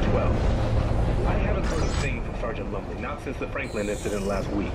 212. I haven't heard a thing from Sergeant Lumley, not since the Franklin incident last week.